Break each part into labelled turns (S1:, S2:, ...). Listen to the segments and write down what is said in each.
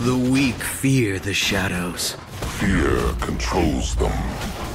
S1: The weak fear the shadows.
S2: Fear controls them.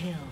S3: Kill.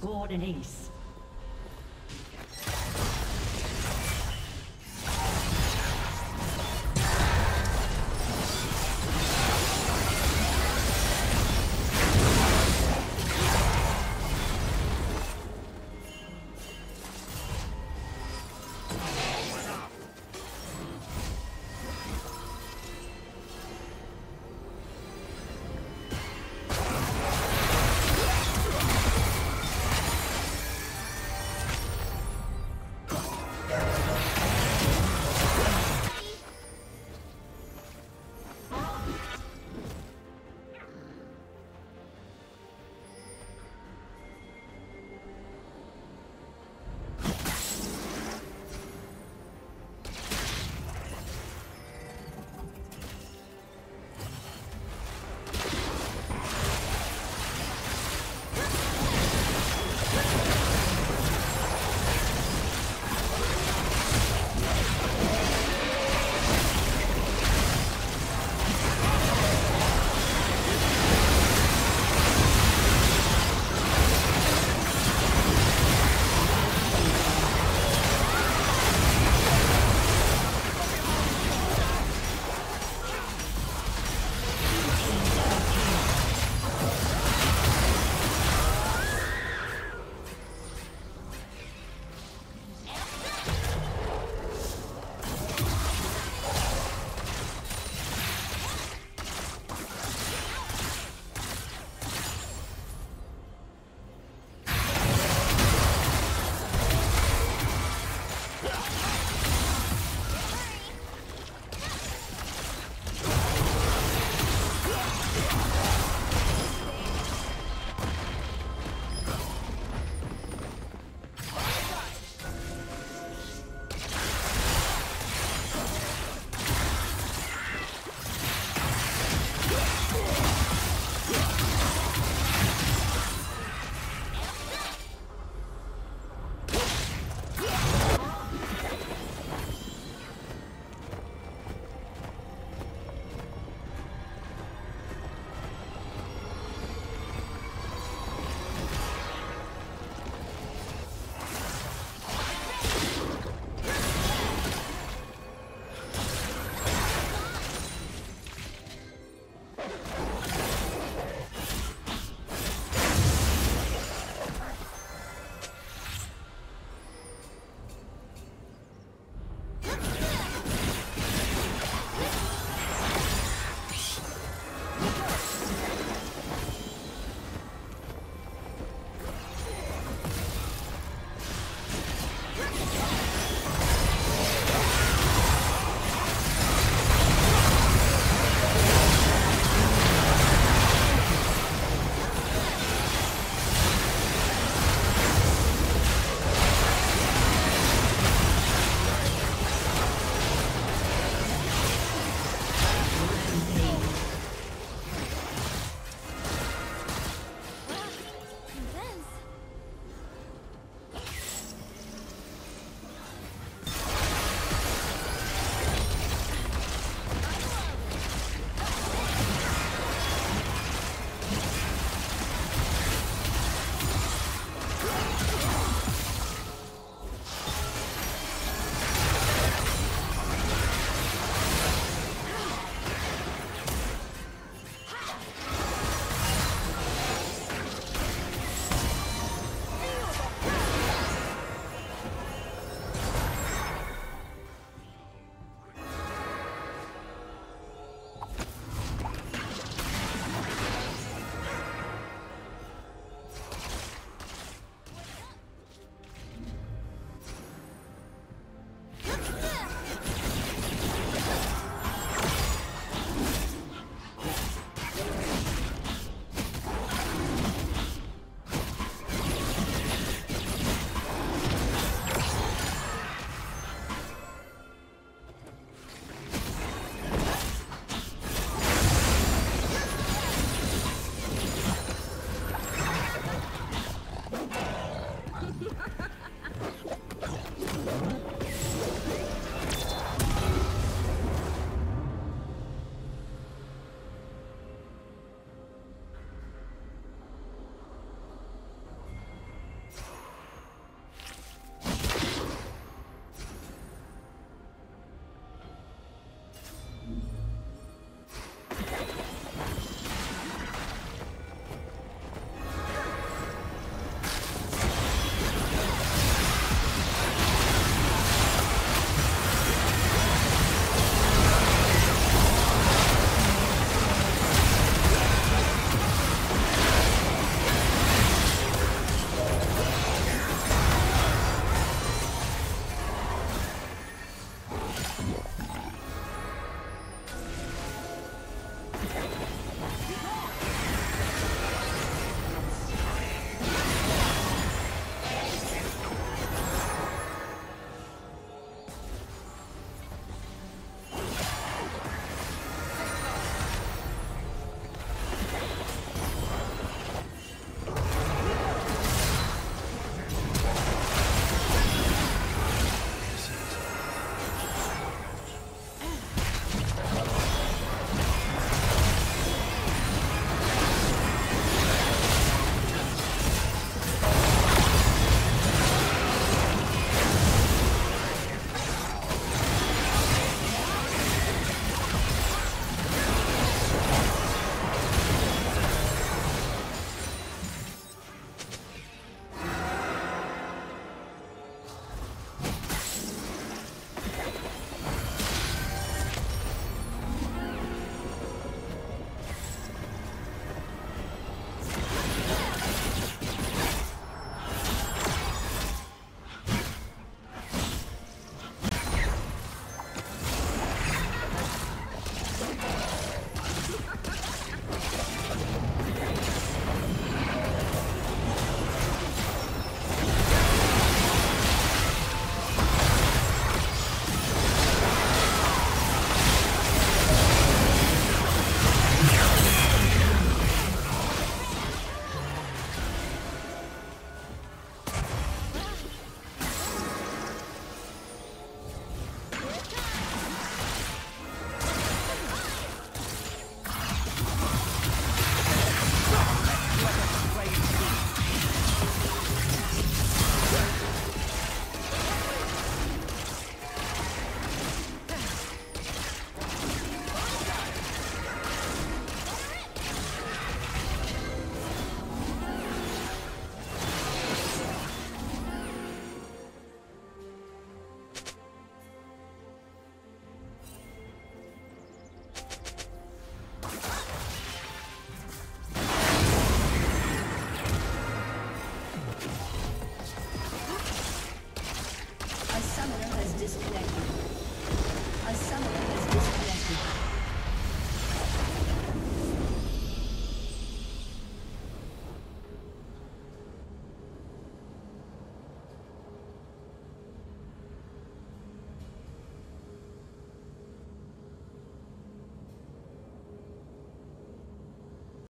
S3: Scored an ace.